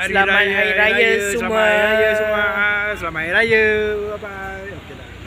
hari selamat raya, hari raya, raya semua. Ah, selamat hari raya semua. Selamat hari raya. Apa?